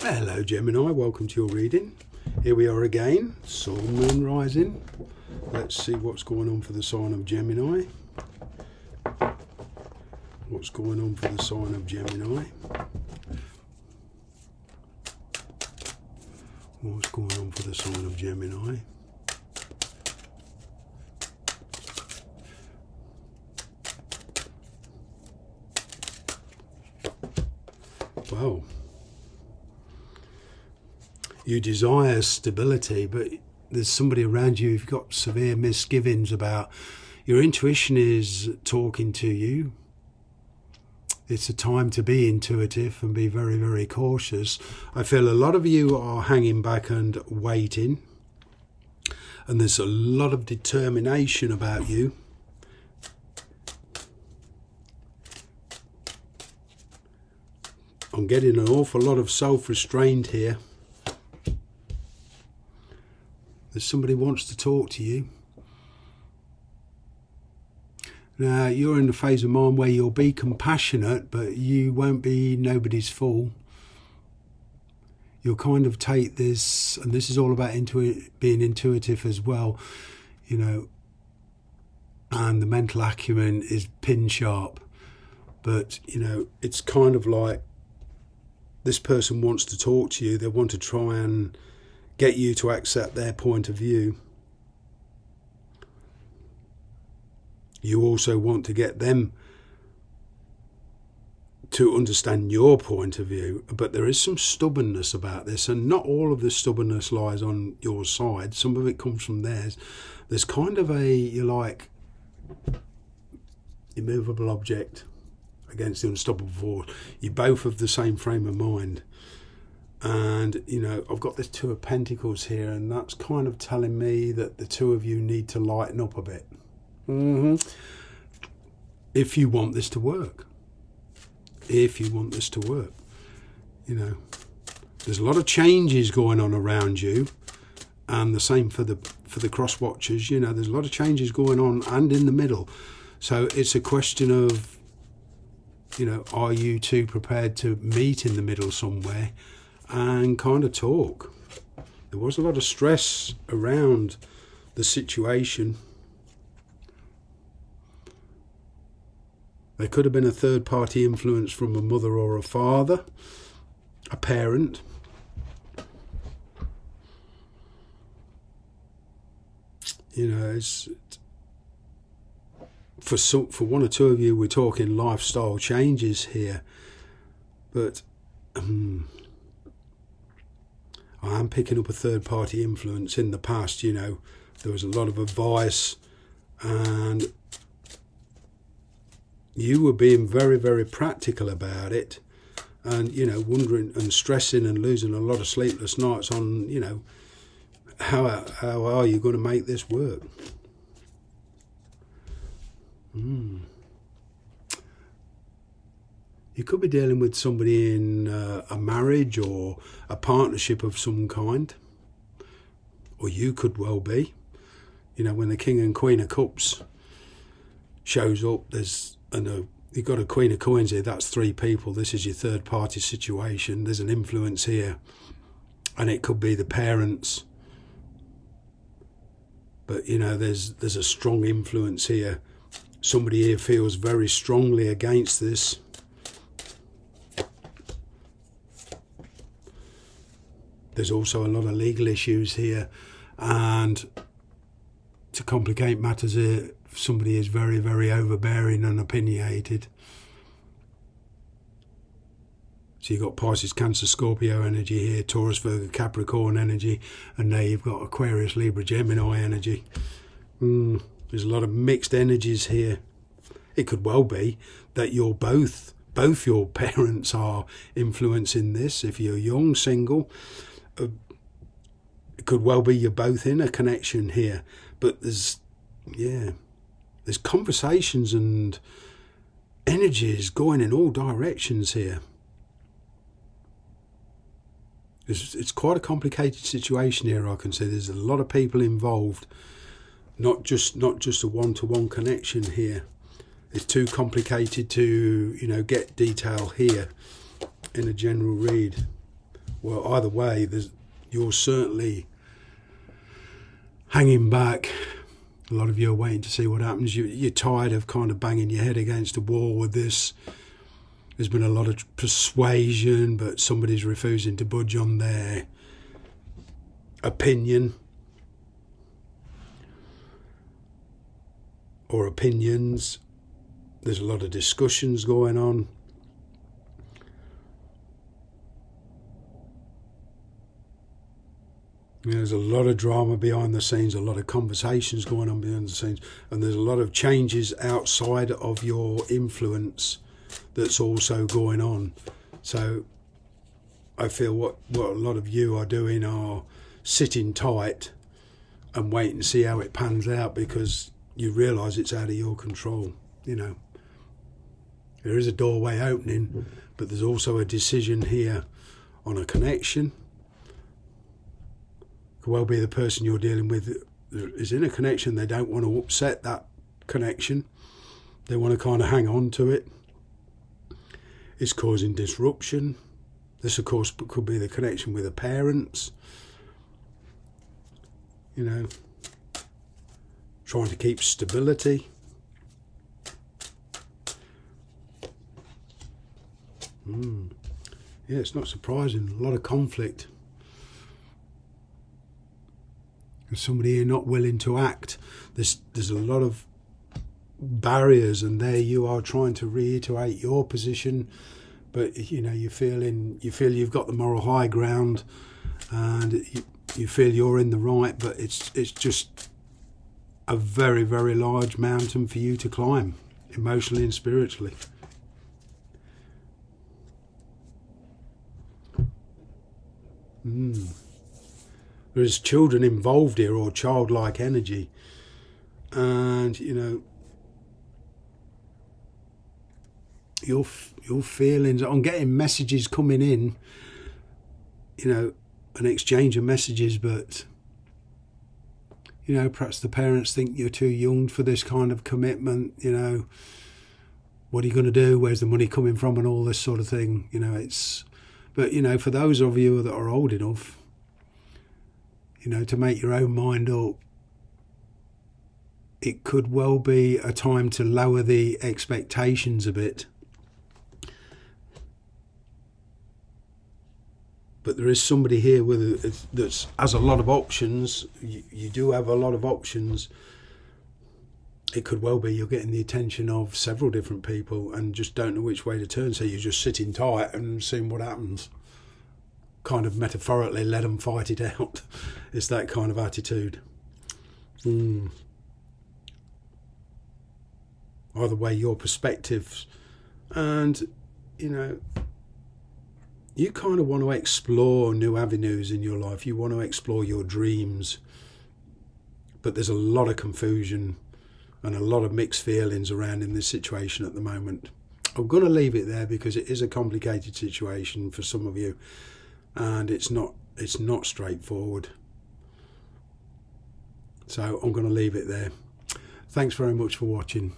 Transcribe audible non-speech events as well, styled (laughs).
Hello Gemini, welcome to your reading. Here we are again, Sun, Moon, Rising. Let's see what's going on for the sign of Gemini. What's going on for the sign of Gemini? What's going on for the sign of Gemini? Well, you desire stability, but there's somebody around you who've got severe misgivings about your intuition is talking to you. It's a time to be intuitive and be very, very cautious. I feel a lot of you are hanging back and waiting, and there's a lot of determination about you. I'm getting an awful lot of self restraint here. That somebody wants to talk to you. Now, you're in the phase of mind where you'll be compassionate, but you won't be nobody's fool. You'll kind of take this, and this is all about intu- being intuitive as well, you know, and the mental acumen is pin sharp. But, you know, it's kind of like this person wants to talk to you, they want to try and get you to accept their point of view. You also want to get them to understand your point of view, but there is some stubbornness about this, and not all of the stubbornness lies on your side. Some of it comes from theirs. There's kind of a, you like, immovable object against the unstoppable force. You're both of the same frame of mind. And, you know, I've got this Two of Pentacles here, and that's kind of telling me that the two of you need to lighten up a bit. Mm-hmm. If you want this to work. If you want this to work. You know, there's a lot of changes going on around you. And the same for the for the cross watchers, you know, there's a lot of changes going on and in the middle. So it's a question of you know, are you two prepared to meet in the middle somewhere and kind of talk? There was a lot of stress around the situation. There could have been a third party influence from a mother or a father, a parent. You know, it's, for for one or two of you, we're talking lifestyle changes here, but um, I am picking up a third party influence. In the past, you know, there was a lot of advice, and you were being very, very practical about it, and you know, wondering and stressing and losing a lot of sleepless nights on, you know, how how are you going to make this work? Mm. You could be dealing with somebody in uh, a marriage or a partnership of some kind, or you could well be. You know, when the King and Queen of Cups shows up, there's and a, you've got a Queen of Coins here. That's three people. This is your third party situation. There's an influence here, and it could be the parents. But you know, there's there's a strong influence here somebody here feels very strongly against this. There's also a lot of legal issues here, and to complicate matters here, somebody is very, very overbearing and opinionated. So you've got Pisces, Cancer, Scorpio energy here, Taurus, Virgo, Capricorn energy, and now you've got Aquarius, Libra, Gemini energy. Mm. There's a lot of mixed energies here. It could well be that you're both, both your (laughs) parents are influencing this. If you're young, single, uh, it could well be you're both in a connection here. But there's, yeah, there's conversations and energies going in all directions here. It's, it's quite a complicated situation here. I can see there's a lot of people involved not just not just a one-to-one connection here it's too complicated to you know get detail here in a general read well, either way, there's, you're certainly hanging back. A lot of you are waiting to see what happens. You, you're tired of kind of banging your head against a wall with this. There's been a lot of persuasion, but somebody's refusing to budge on their opinion or opinions. There's a lot of discussions going on. There's a lot of drama behind the scenes, a lot of conversations going on behind the scenes, and there's a lot of changes outside of your influence that's also going on. So I feel what, what a lot of you are doing are sitting tight and waiting to see how it pans out because you realise it's out of your control, you know. There is a doorway opening, but there's also a decision here on a connection could well be the person you're dealing with is in a connection. They don't want to upset that connection. They want to kind of hang on to it. It's causing disruption. This, of course, could be the connection with the parents. You know, trying to keep stability. Mm. Yeah, it's not surprising. A lot of conflict. Somebody you're not willing to act. There's there's a lot of barriers, and there you are trying to reiterate your position, but you know you feeling you feel you've got the moral high ground, and you, you feel you're in the right, but it's it's just a very very large mountain for you to climb, emotionally and spiritually. Mm there's children involved here or childlike energy. And you know your your feelings I'm getting messages coming in you know an exchange of messages but you know perhaps the parents think you're too young for this kind of commitment you know. What are you going to do? Where's the money coming from? And all this sort of thing you know it's but you know for those of you that are old enough you know, to make your own mind up, it could well be a time to lower the expectations a bit. But there is somebody here with a, that's has a lot of options. You, you do have a lot of options. It could well be you're getting the attention of several different people and just don't know which way to turn. So you're just sitting tight and seeing what happens kind of metaphorically let them fight it out. (laughs) it's that kind of attitude. Mm. Either way, your perspectives, and you know, you kind of want to explore new avenues in your life. You want to explore your dreams, but there's a lot of confusion and a lot of mixed feelings around in this situation at the moment. I'm going to leave it there because it is a complicated situation for some of you and it's not it's not straightforward. So I'm going to leave it there. Thanks very much for watching.